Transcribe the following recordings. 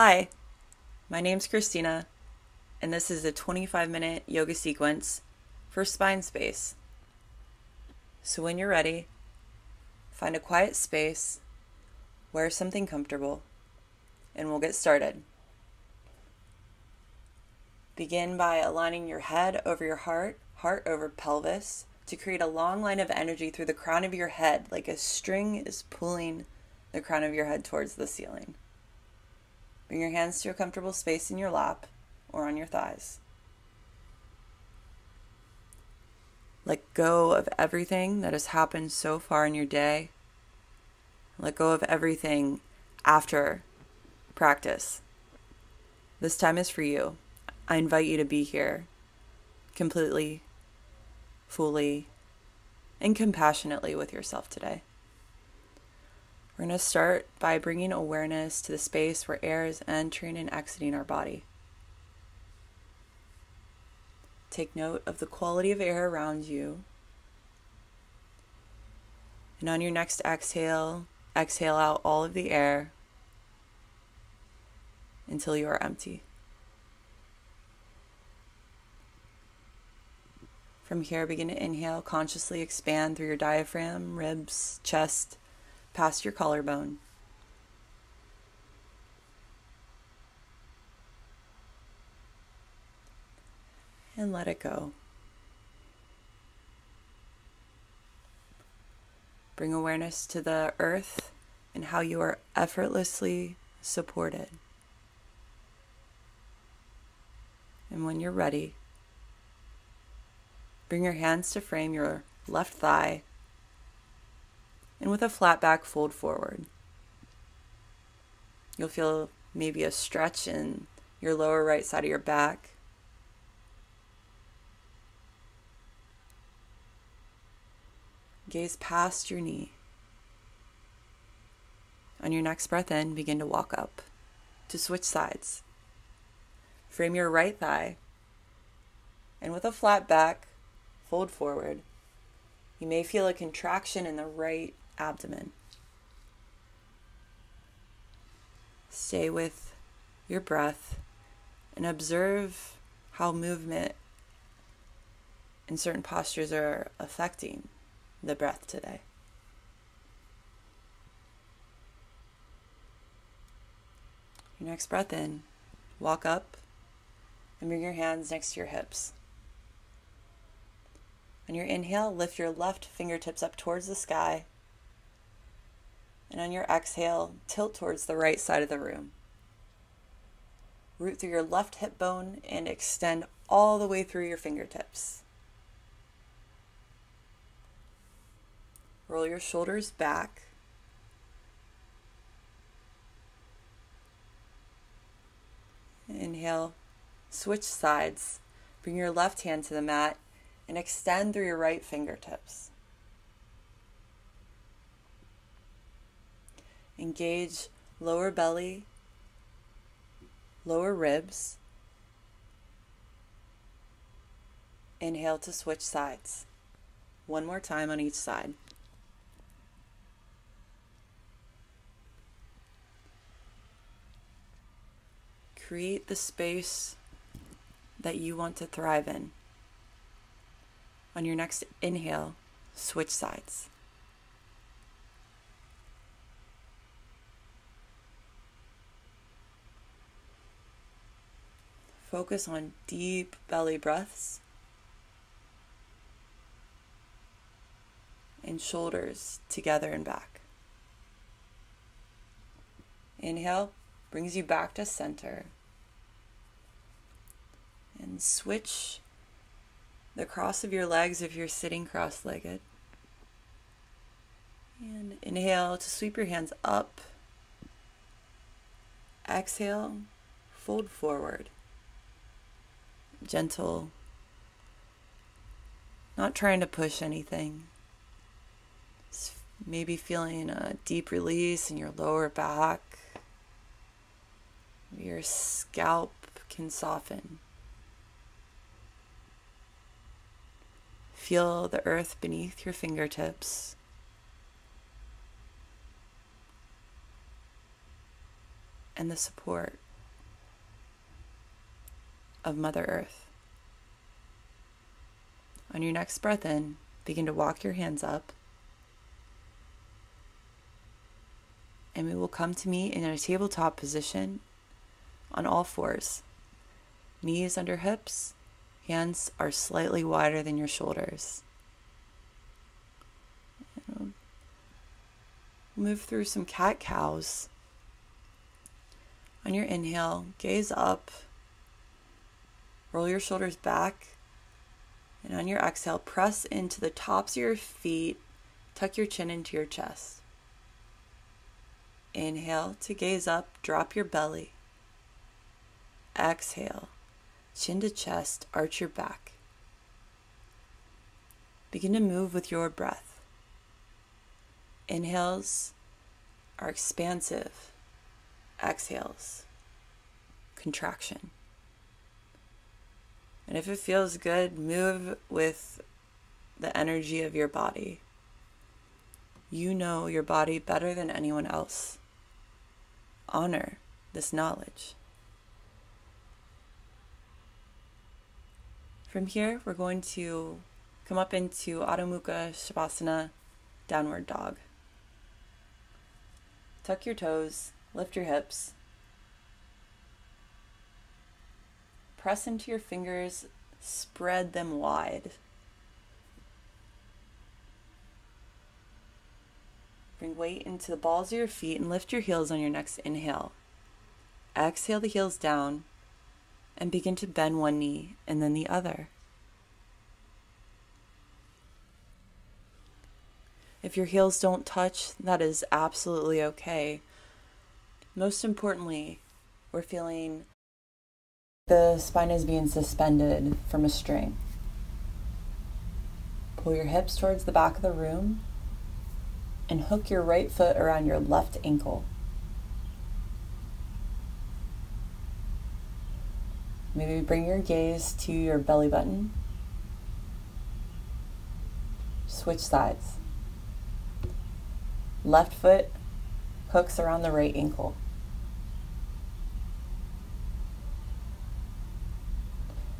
Hi, my name's Christina, and this is a 25 minute yoga sequence for spine space. So, when you're ready, find a quiet space, wear something comfortable, and we'll get started. Begin by aligning your head over your heart, heart over pelvis, to create a long line of energy through the crown of your head, like a string is pulling the crown of your head towards the ceiling. Bring your hands to a comfortable space in your lap or on your thighs. Let go of everything that has happened so far in your day. Let go of everything after practice. This time is for you. I invite you to be here completely, fully, and compassionately with yourself today. We're going to start by bringing awareness to the space where air is entering and exiting our body. Take note of the quality of air around you. And on your next exhale, exhale out all of the air until you are empty. From here, begin to inhale, consciously expand through your diaphragm, ribs, chest, past your collarbone. And let it go. Bring awareness to the earth and how you are effortlessly supported. And when you're ready, bring your hands to frame your left thigh and with a flat back fold forward. You'll feel maybe a stretch in your lower right side of your back. Gaze past your knee. On your next breath in, begin to walk up to switch sides. Frame your right thigh, and with a flat back, fold forward. You may feel a contraction in the right abdomen. Stay with your breath and observe how movement in certain postures are affecting the breath today. Your next breath in, walk up and bring your hands next to your hips. On your inhale, lift your left fingertips up towards the sky and on your exhale, tilt towards the right side of the room. Root through your left hip bone and extend all the way through your fingertips. Roll your shoulders back. Inhale, switch sides. Bring your left hand to the mat and extend through your right fingertips. Engage lower belly, lower ribs. Inhale to switch sides. One more time on each side. Create the space that you want to thrive in. On your next inhale, switch sides. Focus on deep belly breaths and shoulders together and back. Inhale brings you back to center. And switch the cross of your legs if you're sitting cross legged. And inhale to sweep your hands up. Exhale, fold forward gentle, not trying to push anything. Just maybe feeling a deep release in your lower back. Your scalp can soften. Feel the earth beneath your fingertips. And the support of Mother Earth. On your next breath in, begin to walk your hands up. And we will come to meet in a tabletop position on all fours. Knees under hips, hands are slightly wider than your shoulders. Move through some cat cows. On your inhale, gaze up, roll your shoulders back, and on your exhale, press into the tops of your feet, tuck your chin into your chest. Inhale to gaze up, drop your belly. Exhale, chin to chest, arch your back. Begin to move with your breath. Inhales are expansive, exhales, contraction. And if it feels good, move with the energy of your body. You know your body better than anyone else. Honor this knowledge. From here, we're going to come up into Adho Mukha Svanasana, downward dog. Tuck your toes, lift your hips. Press into your fingers, spread them wide. Bring weight into the balls of your feet and lift your heels on your next inhale. Exhale the heels down and begin to bend one knee and then the other. If your heels don't touch, that is absolutely okay. Most importantly, we're feeling the spine is being suspended from a string. Pull your hips towards the back of the room and hook your right foot around your left ankle. Maybe bring your gaze to your belly button. Switch sides. Left foot hooks around the right ankle.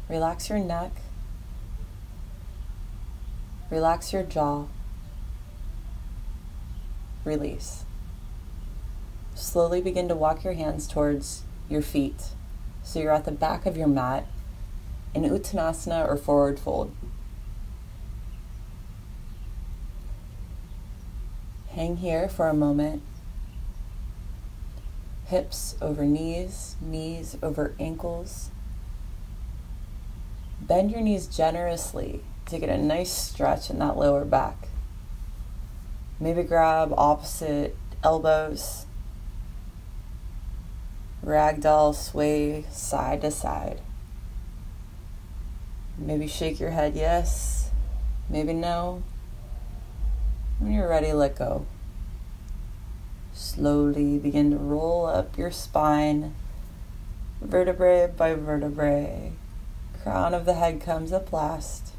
Relax your neck. Relax your jaw. Release. Slowly begin to walk your hands towards your feet. So you're at the back of your mat in Uttanasana or forward fold. Hang here for a moment. Hips over knees, knees over ankles. Bend your knees generously to get a nice stretch in that lower back. Maybe grab opposite elbows. Ragdoll sway side to side. Maybe shake your head yes, maybe no. When you're ready, let go. Slowly begin to roll up your spine, vertebrae by vertebrae. Crown of the head comes up last.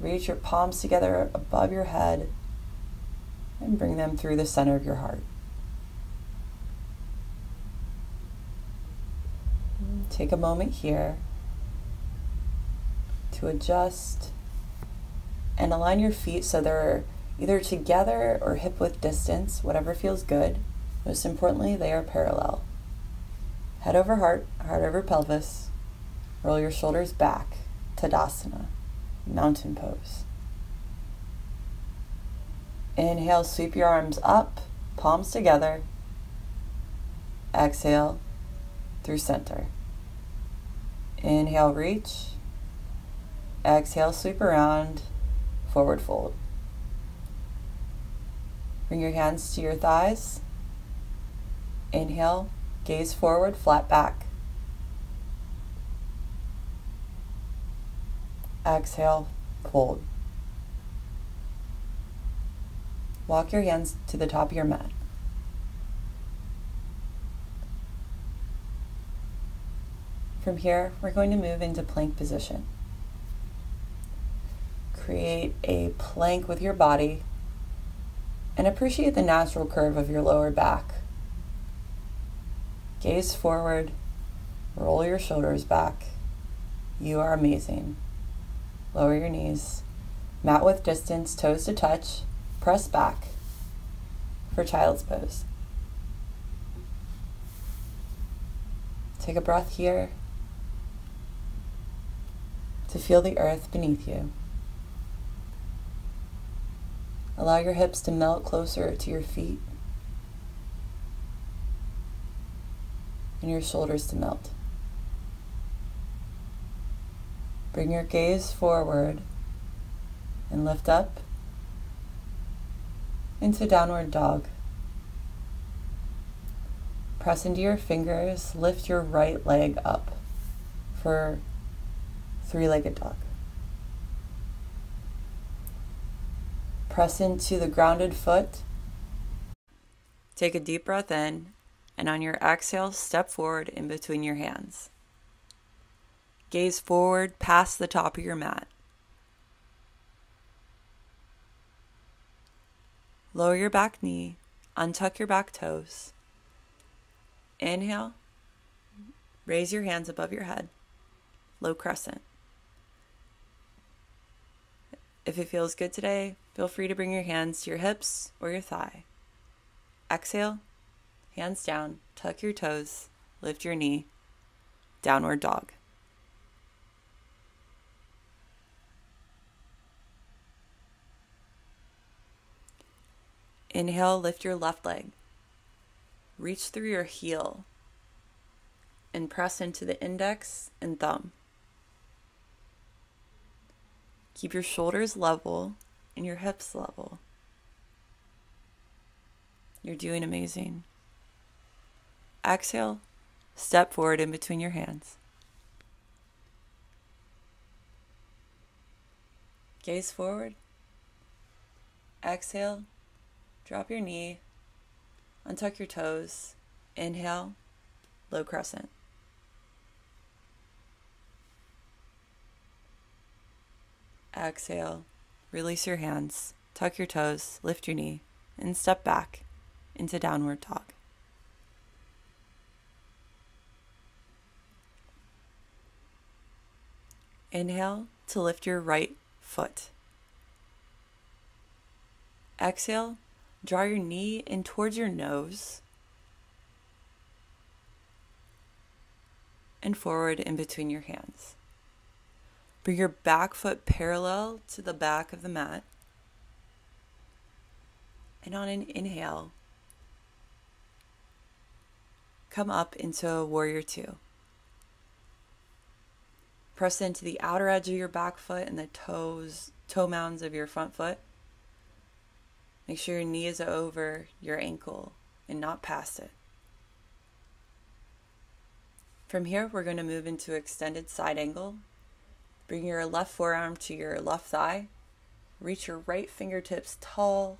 Reach your palms together above your head and bring them through the center of your heart. Take a moment here to adjust and align your feet so they're either together or hip width distance, whatever feels good. Most importantly, they are parallel. Head over heart, heart over pelvis. Roll your shoulders back, Tadasana, mountain pose. Inhale, sweep your arms up, palms together. Exhale through center. Inhale, reach. Exhale, sweep around forward fold. Bring your hands to your thighs. Inhale, gaze forward, flat back. Exhale, fold. Walk your hands to the top of your mat. From here, we're going to move into plank position create a plank with your body and appreciate the natural curve of your lower back. Gaze forward, Roll your shoulders back. You are amazing. Lower your knees. Mat with distance, toes to touch. Press back for child's pose. Take a breath here to feel the earth beneath you. Allow your hips to melt closer to your feet and your shoulders to melt. Bring your gaze forward and lift up into downward dog. Press into your fingers, lift your right leg up for three legged dog. Press into the grounded foot. Take a deep breath in, and on your exhale, step forward in between your hands. Gaze forward past the top of your mat. Lower your back knee, untuck your back toes. Inhale, raise your hands above your head, low crescent. If it feels good today, feel free to bring your hands to your hips or your thigh. Exhale, hands down, tuck your toes, lift your knee, downward dog. Inhale, lift your left leg. Reach through your heel and press into the index and thumb. Keep your shoulders level and your hips level. You're doing amazing. Exhale, step forward in between your hands. Gaze forward. Exhale, drop your knee, untuck your toes. Inhale, low crescent. Exhale, release your hands, tuck your toes, lift your knee, and step back into downward dog. Inhale to lift your right foot. Exhale, draw your knee in towards your nose and forward in between your hands. Bring your back foot parallel to the back of the mat. And on an inhale, come up into warrior two. Press into the outer edge of your back foot and the toes, toe mounds of your front foot. Make sure your knee is over your ankle and not past it. From here, we're going to move into extended side angle Bring your left forearm to your left thigh. Reach your right fingertips tall.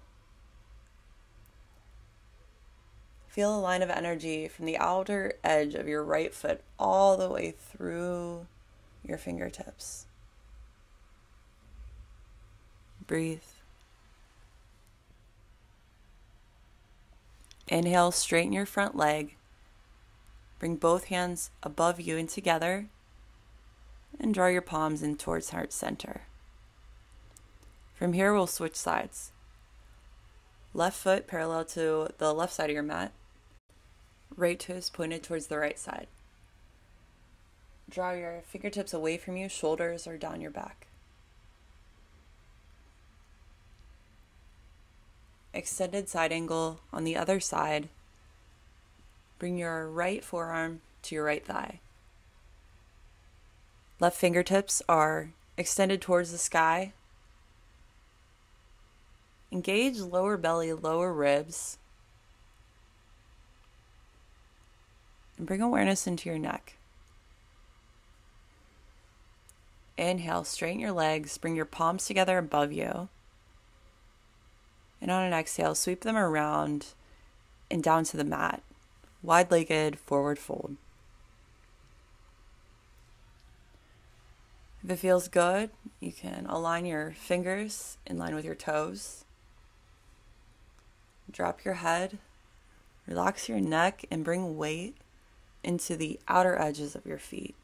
Feel a line of energy from the outer edge of your right foot all the way through your fingertips. Breathe. Inhale, straighten your front leg. Bring both hands above you and together and draw your palms in towards heart center. From here, we'll switch sides. Left foot parallel to the left side of your mat, right toes pointed towards the right side. Draw your fingertips away from you, shoulders are down your back. Extended side angle on the other side. Bring your right forearm to your right thigh. Left fingertips are extended towards the sky. Engage lower belly, lower ribs. And bring awareness into your neck. Inhale, straighten your legs, bring your palms together above you. And on an exhale, sweep them around and down to the mat. Wide legged forward fold. If it feels good, you can align your fingers in line with your toes. Drop your head, relax your neck, and bring weight into the outer edges of your feet.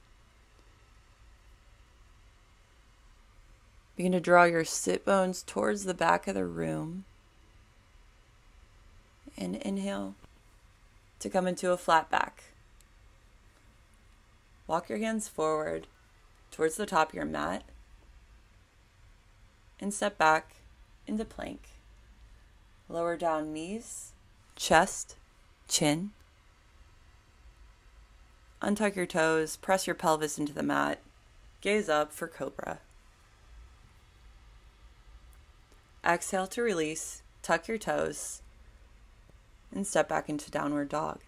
Begin to draw your sit bones towards the back of the room. And inhale to come into a flat back. Walk your hands forward towards the top of your mat and step back into plank. Lower down knees, chest, chin. Untuck your toes, press your pelvis into the mat, gaze up for cobra. Exhale to release, tuck your toes, and step back into downward dog.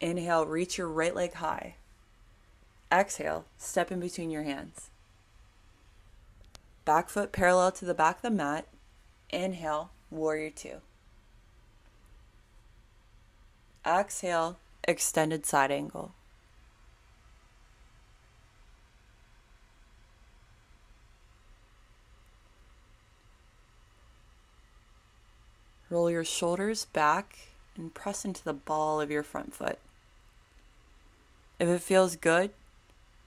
Inhale, reach your right leg high. Exhale, step in between your hands. Back foot parallel to the back of the mat. Inhale, warrior two. Exhale, extended side angle. Roll your shoulders back and press into the ball of your front foot. If it feels good,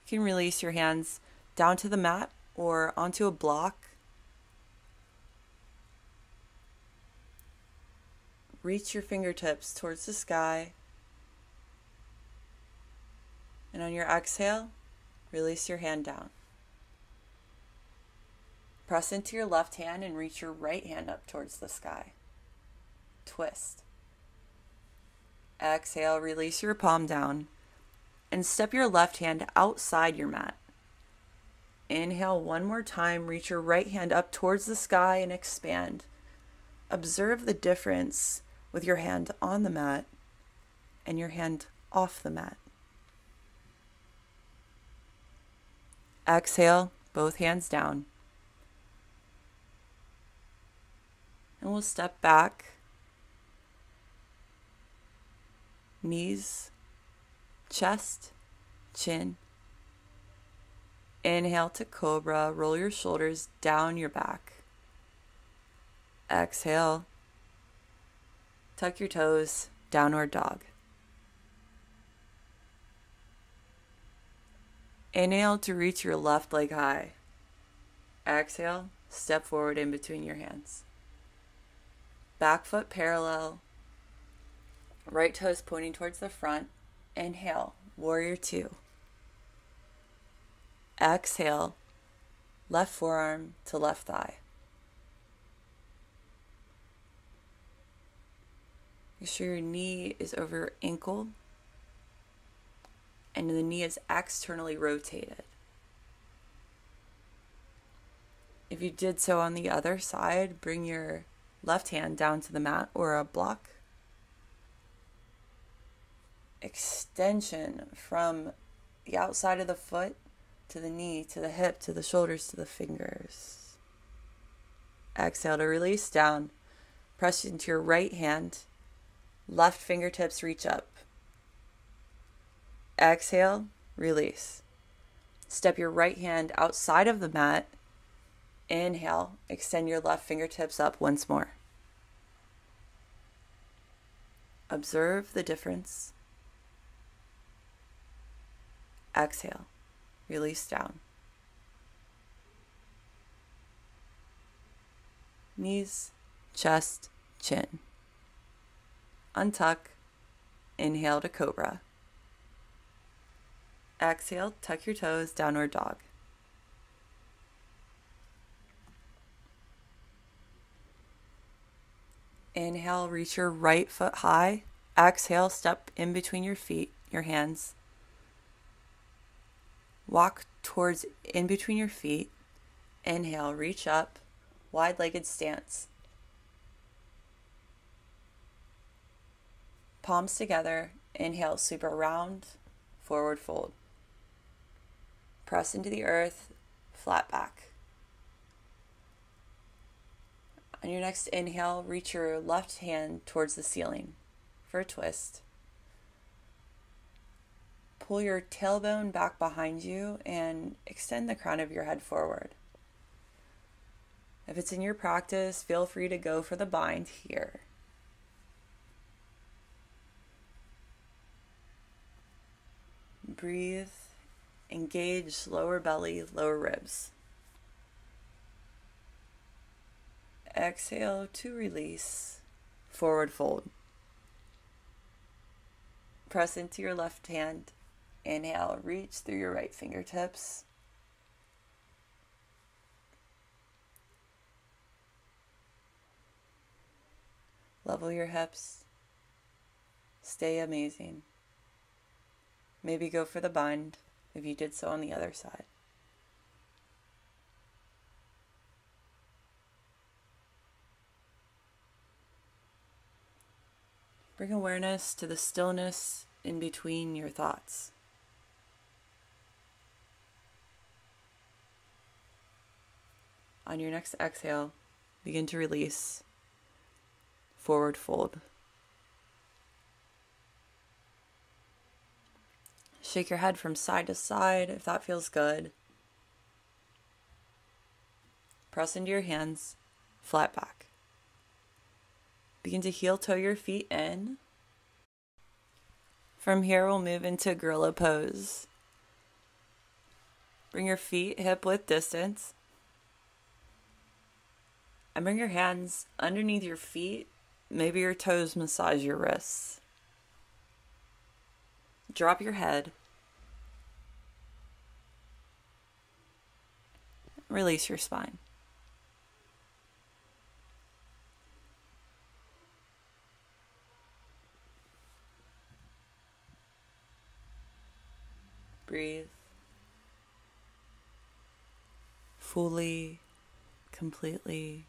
you can release your hands down to the mat or onto a block. Reach your fingertips towards the sky. And on your exhale, release your hand down. Press into your left hand and reach your right hand up towards the sky. Twist. Exhale, release your palm down and step your left hand outside your mat. Inhale one more time, reach your right hand up towards the sky and expand. Observe the difference with your hand on the mat and your hand off the mat. Exhale, both hands down. And we'll step back, knees, chest, chin. Inhale to cobra, roll your shoulders down your back. Exhale, tuck your toes, downward dog. Inhale to reach your left leg high. Exhale, step forward in between your hands. Back foot parallel, right toes pointing towards the front. Inhale, warrior two. Exhale, left forearm to left thigh. Make sure your knee is over your ankle and the knee is externally rotated. If you did so on the other side, bring your left hand down to the mat or a block. Extension from the outside of the foot to the knee, to the hip, to the shoulders, to the fingers. Exhale to release down. Press into your right hand. Left fingertips reach up. Exhale, release. Step your right hand outside of the mat. Inhale, extend your left fingertips up once more. Observe the difference. Exhale, release down. Knees, chest, chin. Untuck, inhale to cobra. Exhale, tuck your toes, downward dog. Inhale, reach your right foot high. Exhale, step in between your feet, your hands. Walk towards in between your feet. Inhale, reach up, wide legged stance. Palms together. Inhale, sweep around, forward fold. Press into the earth, flat back. On your next inhale, reach your left hand towards the ceiling for a twist. Pull your tailbone back behind you and extend the crown of your head forward. If it's in your practice, feel free to go for the bind here. breathe, engage lower belly, lower ribs. Exhale to release, forward fold. Press into your left hand. Inhale, reach through your right fingertips. Level your hips. Stay amazing. Maybe go for the bind if you did so on the other side. Bring awareness to the stillness in between your thoughts. On your next exhale, begin to release, forward fold. Shake your head from side to side if that feels good. Press into your hands, flat back. Begin to heel toe your feet in. From here, we'll move into gorilla pose. Bring your feet hip width distance. And bring your hands underneath your feet. Maybe your toes massage your wrists. Drop your head. Release your spine. Breathe fully, completely,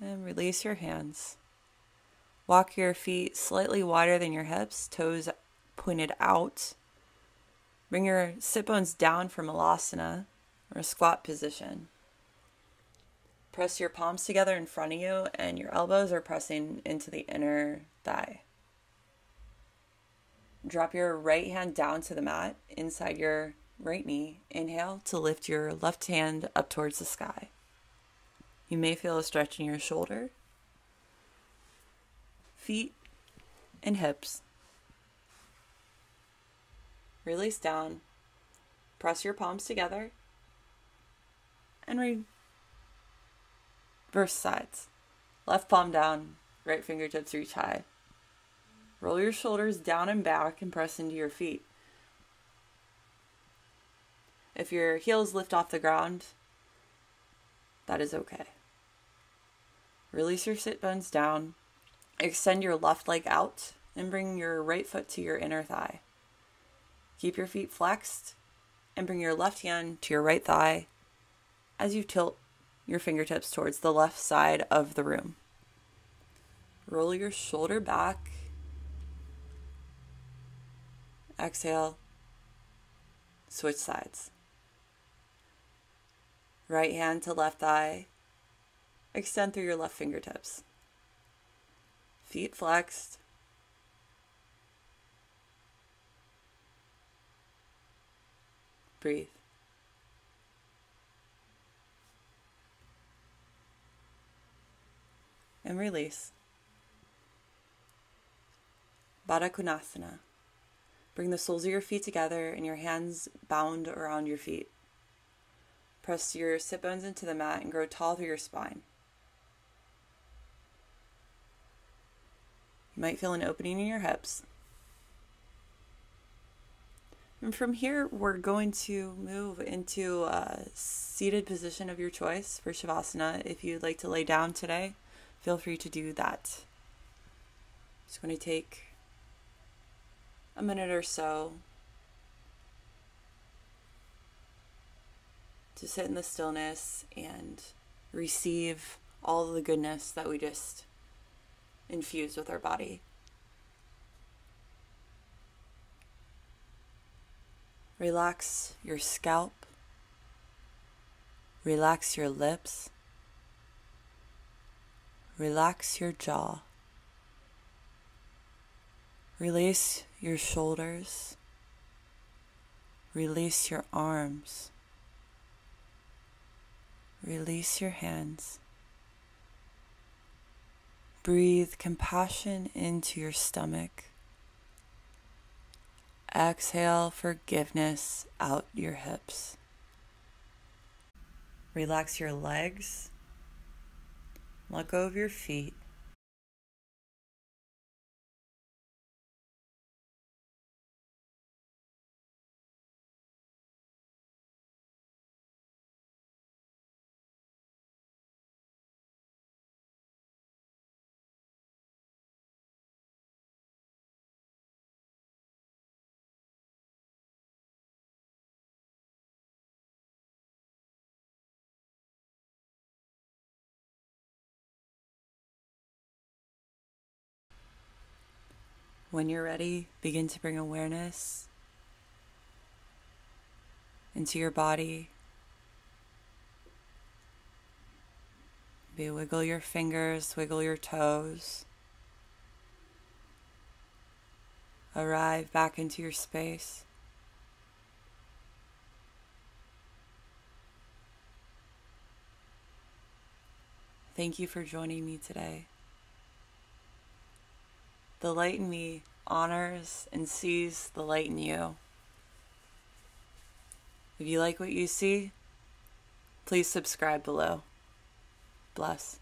and release your hands. Walk your feet slightly wider than your hips, toes pointed out. Bring your sit bones down from Malasana or squat position. Press your palms together in front of you, and your elbows are pressing into the inner thigh. Drop your right hand down to the mat inside your right knee. Inhale to lift your left hand up towards the sky. You may feel a stretch in your shoulder, feet, and hips. Release down. Press your palms together and reverse sides. Left palm down, right fingertips reach high. Roll your shoulders down and back and press into your feet. If your heels lift off the ground, that is okay. Release your sit bones down. Extend your left leg out and bring your right foot to your inner thigh. Keep your feet flexed and bring your left hand to your right thigh as you tilt your fingertips towards the left side of the room. Roll your shoulder back Exhale. Switch sides. Right hand to left thigh. Extend through your left fingertips. Feet flexed. Breathe. And release. Baddha Konasana. Bring the soles of your feet together and your hands bound around your feet. Press your sit bones into the mat and grow tall through your spine. You might feel an opening in your hips. And from here, we're going to move into a seated position of your choice for Shavasana. If you'd like to lay down today, feel free to do that. Just going to take a minute or so to sit in the stillness and receive all the goodness that we just infuse with our body. Relax your scalp. Relax your lips. Relax your jaw. Release your shoulders. Release your arms. Release your hands. Breathe compassion into your stomach. Exhale forgiveness out your hips. Relax your legs. Let go of your feet. When you're ready, begin to bring awareness into your body. Maybe wiggle your fingers, wiggle your toes. Arrive back into your space. Thank you for joining me today. The light in me honors and sees the light in you. If you like what you see, please subscribe below. Bless.